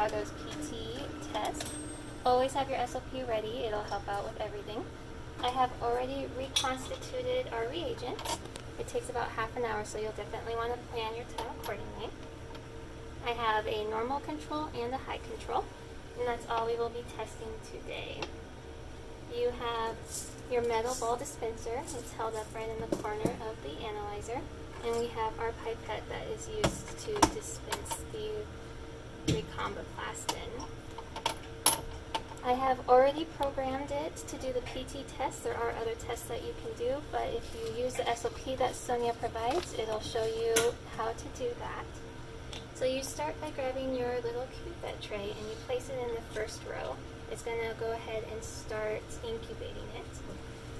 Uh, Stago's PT test. Always have your SOP ready, it'll help out with everything. I have already reconstituted our reagents. It takes about half an hour, so you'll definitely want to plan your time accordingly. I have a normal control and a high control, and that's all we will be testing today. You have your metal ball dispenser. It's held up right in the corner of the analyzer. And we have our pipette that is used to dispense the RecombiPlasTin. I have already programmed it to do the PT test. There are other tests that you can do, but if you use the SOP that Sonia provides, it'll show you how to do that. So you start by grabbing your little cuvette tray and you place it in the first row. It's going to go ahead and start incubating it.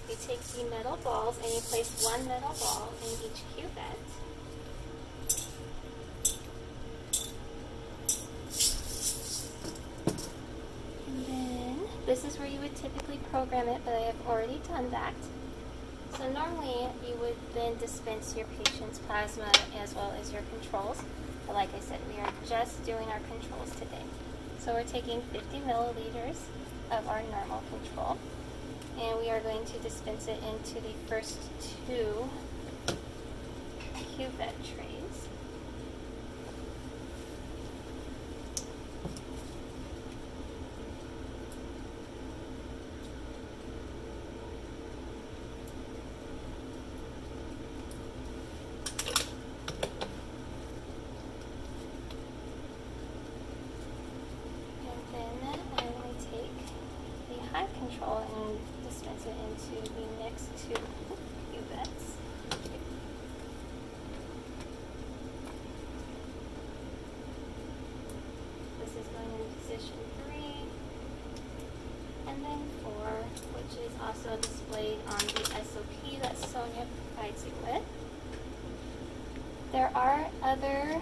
You take the metal balls and you place one metal ball in each cuvette. And then this is where you would typically program it, but I have already done that. So normally you would then dispense your patient's plasma as well as your controls. But like I said, we are just doing our controls today. So we're taking 50 milliliters of our normal control and we are going to dispense it into the first two cuvette trays. And then I'm going to take the high control and dispense it into the next two cuvettes. This is going in position three. And then four, which is also displayed on the SOP that Sonia provides you with. There are other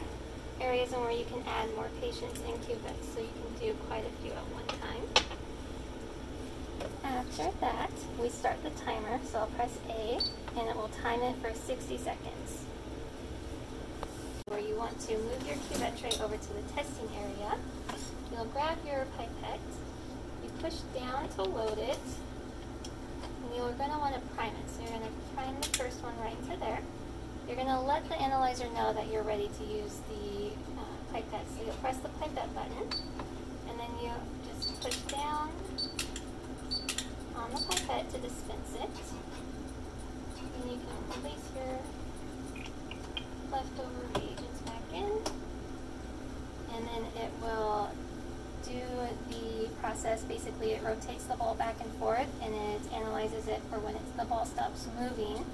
areas where you can add more patients in cuvettes, so you can do quite a few at one time. After that, we start the timer, so I'll press A, and it will time it for 60 seconds. Where you want to move your cuvette tray over to the testing area, you'll grab your pipette, you push down to load it, and you're going to want to prime it. So you're going to prime the first one right into there. You're going to let the analyzer know that you're ready to use the uh, pipette. So you'll press the pipette button, and then you just push down to dispense it. And you can place your leftover reagents back in, and then it will do the process. Basically, it rotates the ball back and forth, and it analyzes it for when the ball stops moving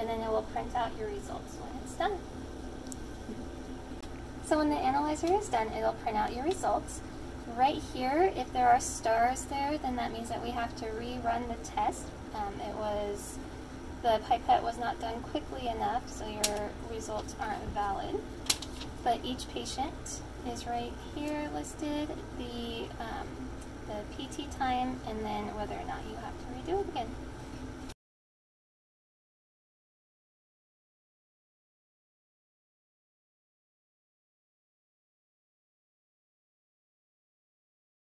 and then it will print out your results when it's done. So when the analyzer is done, it'll print out your results. Right here, if there are stars there, then that means that we have to rerun the test. Um, it was, the pipette was not done quickly enough, so your results aren't valid. But each patient is right here listed, the, um, the PT time, and then whether or not you have to redo it again.